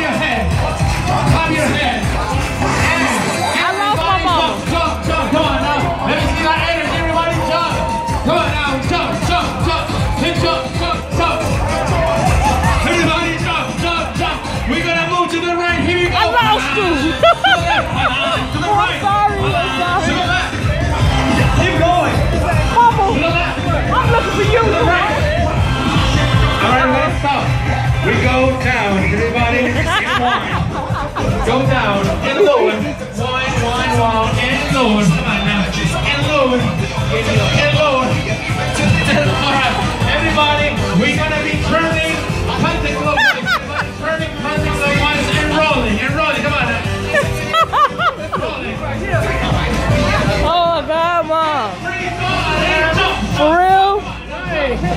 your head. Bob your head. I lost my mama. Jump, jump, jump. Come on now. Let me see that energy. Everybody jump. Come on now. Jump, jump, jump. Hit jump, jump, jump. Everybody jump, jump, jump. We're gonna move to the right. Here we go. I lost you.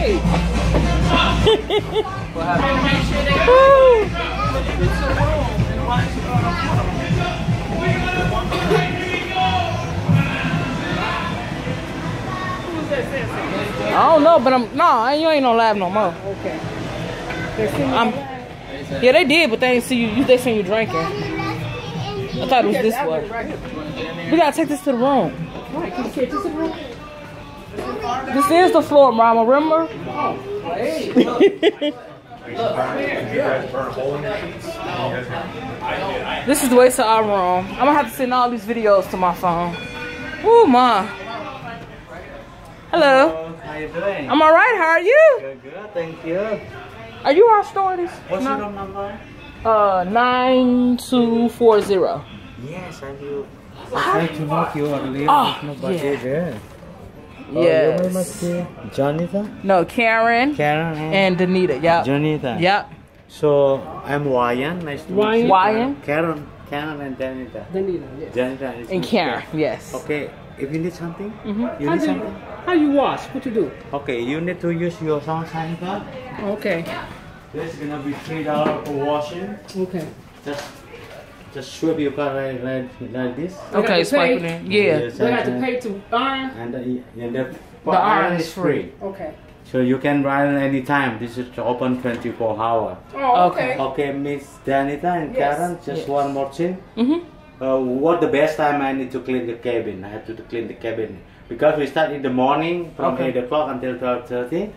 I don't know, but I'm no, you ain't no lab no more. Okay. They yeah, they did, but they ain't see you. you they seen you drinking. I thought it was this one. We gotta take this to the room. Right, can you take this in the room? This is the floor, Mama. Remember? Hey, look. This is the way to our room. I'm gonna have to send all these videos to my phone. Woo, ma. Hello. How you doing? I'm all right. How are you? Good, good, thank you. Are you our stories? What's your number? Uh, nine two four zero. Yes, I do. I try to knock you earlier. Oh, yeah. There. Oh, your Yes. must? No, Karen Karen and, and Danita. Yep. Jonathan. Yep. So, I'm Ryan. Nice to Ryan. meet you. Ryan. Karen, Karen and Danita. Danita, yes. Janita is And Karen. Yes. Okay, if you need something, Mhm. you How need do you, something? how you wash? What you do? Okay, you need to use your sunshine card. Okay. This is gonna be three dollars for washing. Okay. Just, just swipe your card like, like, like this. Okay, to swipe it in. Yeah. Yes, Do have to pay to iron? And, the, and the, The iron is free. Okay. So you can run anytime. This is open 24 hour. Oh, Okay. okay. Okay, Miss Danita and Yes. Karen, just Yes. one more thing. Mhm. Uh, what the best time I need to clean the cabin? I have to clean the cabin because we start in the morning from Okay. 8 o'clock until 12:30.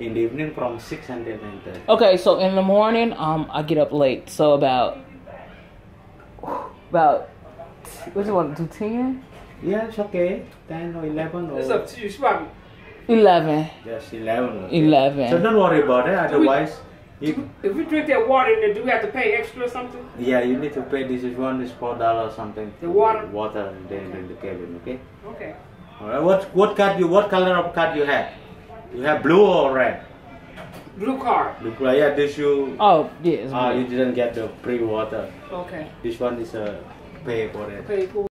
In the evening from 6 until 9:30. Okay, so in the morning, um, I get up late, so about about what you want to do? Ten? Yeah, it's okay. 10 or 11 or It's up to you. She probably, Eleven. Yes, 11. okay. Eleven. So don't worry about it. Otherwise, you, if we drink that water in there, do we have to pay extra or something? yeah, you need to pay. This is one is four dollars something. The water? Water in the, in the cabin. Okay. Okay. All right. What what card you? What color of card you have? You have blue or red? Blue card. Blue. color. Yeah, this you. Oh, yes. Ah, you didn't get the free water. Okay. This one is a pay for it. Pay for